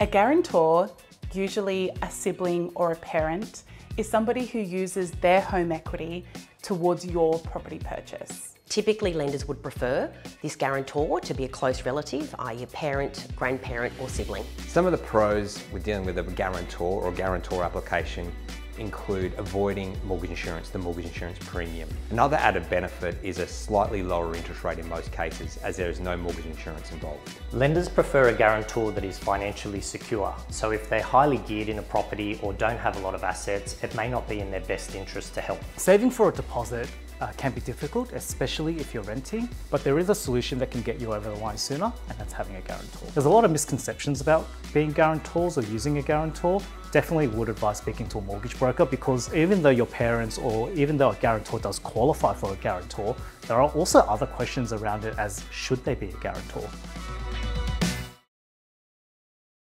A guarantor, usually a sibling or a parent, is somebody who uses their home equity towards your property purchase. Typically, lenders would prefer this guarantor to be a close relative, i.e. a parent, grandparent or sibling. Some of the pros with dealing with a guarantor or guarantor application include avoiding mortgage insurance, the mortgage insurance premium. Another added benefit is a slightly lower interest rate in most cases as there is no mortgage insurance involved. Lenders prefer a guarantor that is financially secure. So if they're highly geared in a property or don't have a lot of assets, it may not be in their best interest to help. Saving for a deposit uh, can be difficult, especially if you're renting, but there is a solution that can get you over the line sooner, and that's having a guarantor. There's a lot of misconceptions about being guarantors or using a guarantor. Definitely would advise speaking to a mortgage broker because even though your parents or even though a guarantor does qualify for a guarantor, there are also other questions around it as should they be a guarantor.